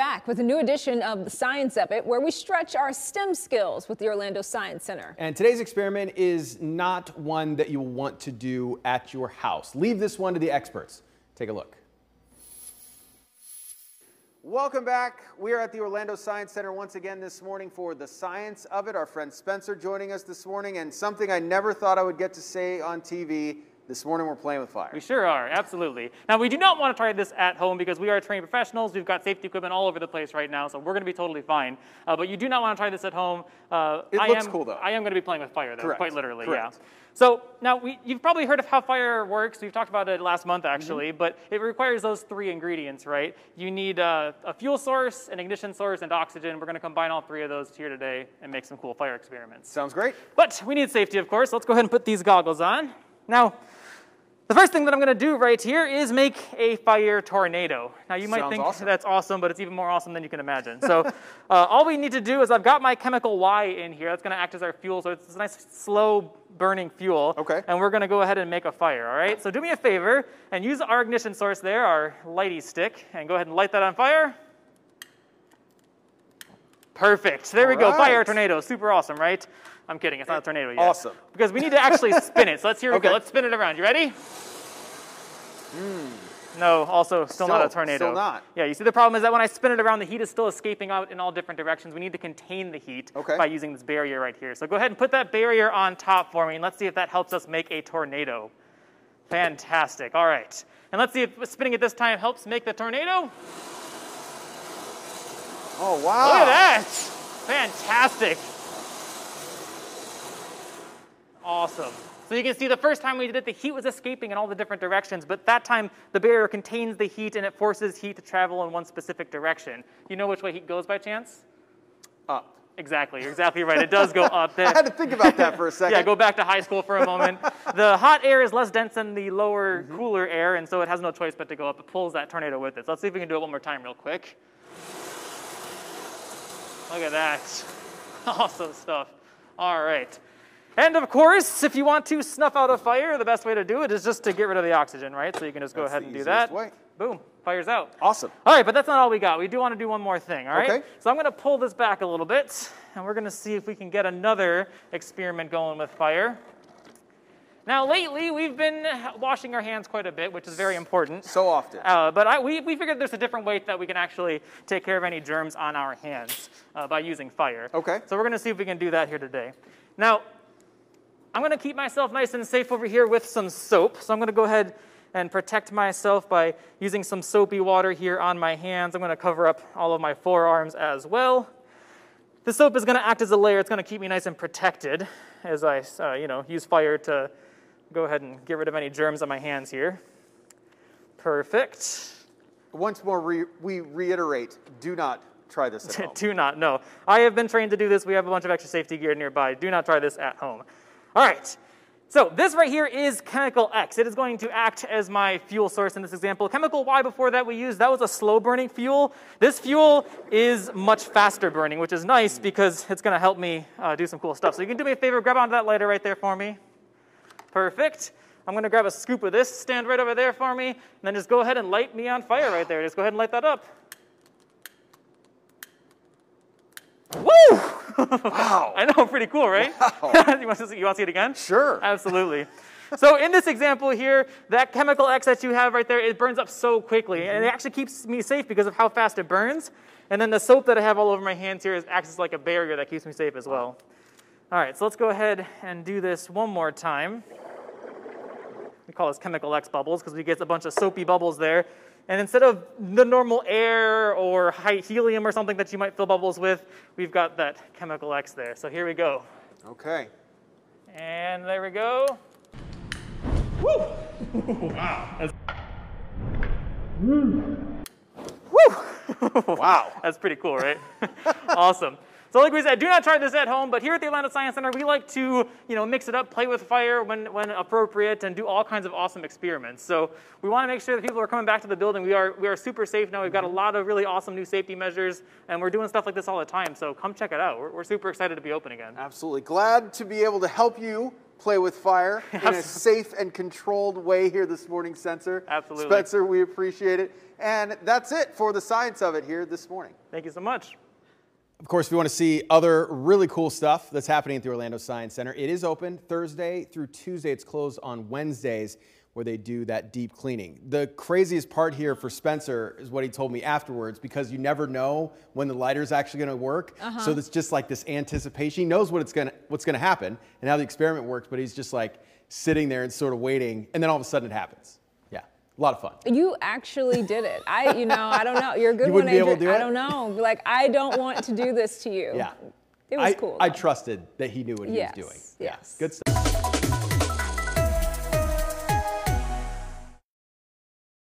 back with a new edition of the Science of It, where we stretch our STEM skills with the Orlando Science Center. And today's experiment is not one that you will want to do at your house. Leave this one to the experts. Take a look. Welcome back. We are at the Orlando Science Center once again this morning for the science of it. Our friend Spencer joining us this morning, and something I never thought I would get to say on TV this morning we're playing with fire. We sure are, absolutely. Now we do not want to try this at home because we are trained professionals. We've got safety equipment all over the place right now, so we're going to be totally fine. Uh, but you do not want to try this at home. Uh, it I looks am, cool though. I am going to be playing with fire though, Correct. quite literally, Correct. yeah. So now we, you've probably heard of how fire works. We've talked about it last month actually, mm -hmm. but it requires those three ingredients, right? You need uh, a fuel source, an ignition source, and oxygen. We're going to combine all three of those here today and make some cool fire experiments. Sounds great. But we need safety, of course. Let's go ahead and put these goggles on. Now, the first thing that I'm going to do right here is make a fire tornado. Now you might Sounds think awesome. that's awesome, but it's even more awesome than you can imagine. So uh, all we need to do is I've got my chemical Y in here. That's going to act as our fuel. So it's a nice slow burning fuel. Okay. And we're going to go ahead and make a fire, all right? So do me a favor and use our ignition source there, our lighty stick, and go ahead and light that on fire. Perfect. There all we go. Right. Fire tornado. Super awesome, right? I'm kidding. It's not a tornado yet. Awesome. Because we need to actually spin it. So let's here we okay. go. Let's spin it around. You ready? Mm. No, also still, still, not a tornado. Still not. Yeah, you see the problem is that when I spin it around, the heat is still escaping out in all different directions. We need to contain the heat okay. by using this barrier right here. So go ahead and put that barrier on top for me, and let's see if that helps us make a tornado. Fantastic. All right. And let's see if spinning it this time helps make the tornado. Oh, wow. Look at that. Fantastic. Awesome. So you can see the first time we did it, the heat was escaping in all the different directions, but that time the barrier contains the heat and it forces heat to travel in one specific direction. You know which way heat goes by chance? Up. Exactly, you're exactly right. It does go up. There. I had to think about that for a second. yeah, go back to high school for a moment. the hot air is less dense than the lower, mm -hmm. cooler air, and so it has no choice but to go up. It pulls that tornado with it. So let's see if we can do it one more time real quick. Look at that. Awesome stuff. All right. And of course, if you want to snuff out a fire, the best way to do it is just to get rid of the oxygen, right? So you can just go that's ahead and do that. Way. Boom, fire's out. Awesome. All right, but that's not all we got. We do want to do one more thing, all right? Okay. So I'm going to pull this back a little bit, and we're going to see if we can get another experiment going with fire. Now, lately, we've been washing our hands quite a bit, which is very important. So often. Uh, but I, we, we figured there's a different way that we can actually take care of any germs on our hands uh, by using fire. Okay. So we're going to see if we can do that here today. Now, I'm going to keep myself nice and safe over here with some soap. So I'm going to go ahead and protect myself by using some soapy water here on my hands. I'm going to cover up all of my forearms as well. The soap is going to act as a layer. It's going to keep me nice and protected as I uh, you know, use fire to go ahead and get rid of any germs on my hands here. Perfect. Once more, re we reiterate, do not try this at home. do not, no. I have been trained to do this. We have a bunch of extra safety gear nearby. Do not try this at home. All right. So this right here is chemical X. It is going to act as my fuel source in this example. Chemical Y before that we used, that was a slow burning fuel. This fuel is much faster burning, which is nice because it's going to help me uh, do some cool stuff. So you can do me a favor, grab onto that lighter right there for me. Perfect. I'm going to grab a scoop of this, stand right over there for me, and then just go ahead and light me on fire right there. Just go ahead and light that up. Woo! Wow. I know, pretty cool, right? Wow. you, want to, you want to see it again? Sure. Absolutely. so in this example here, that chemical X that you have right there, it burns up so quickly. And mm-hmm. it actually keeps me safe because of how fast it burns. And then the soap that I have all over my hands here is, acts as like a barrier that keeps me safe as well. All right, so let's go ahead and do this one more time. We call this chemical X bubbles because we get a bunch of soapy bubbles there. And instead of the normal air or high helium or something that you might fill bubbles with, we've got that chemical X there. So here we go. Okay. And there we go. Woo! wow. That's... Woo! wow. That's pretty cool, right? awesome. So like we said, do not try this at home, but here at the Orlando Science Center, we like to you know, mix it up, play with fire when, when appropriate, and do all kinds of awesome experiments. So we want to make sure that people are coming back to the building. We are, we are super safe now. We've got a mm-hmm. lot of really awesome new safety measures, and we're doing stuff like this all the time. So come check it out. We're, we're super excited to be open again. Absolutely. Glad to be able to help you play with fire in a safe and controlled way here this morning, Spencer. Absolutely. Spencer, we appreciate it. And that's it for the science of it here this morning. Thank you so much. Of course, if you want to see other really cool stuff that's happening at the Orlando Science Center, it is open Thursday through Tuesday. It's closed on Wednesdays where they do that deep cleaning. The craziest part here for Spencer is what he told me afterwards because you never know when the lighter is actually going to work. Uh-huh. So it's just like this anticipation. He knows what it's going to what's going to happen and how the experiment works, but he's just like sitting there and sort of waiting, and then all of a sudden it happens. A lot of fun. You actually did it. I, you know, I don't know. You're a good You one, wouldn't be able to Adrian. do I don't know. Like, I don't want to do this to you. Yeah. It was I, cool. I trusted that he knew what he Yes, was doing. yes. Yeah, good stuff.